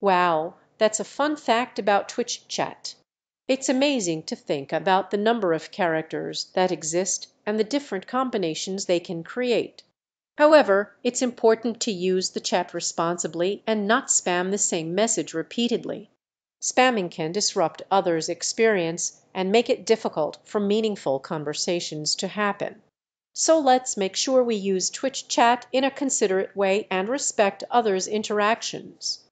Wow, that's a fun fact about Twitch chat. It's amazing to think about the number of characters that exist and the different combinations they can create. However, it's important to use the chat responsibly and not spam the same message repeatedly. Spamming can disrupt others' experience and make it difficult for meaningful conversations to happen. So let's make sure we use Twitch chat in a considerate way and respect others' interactions.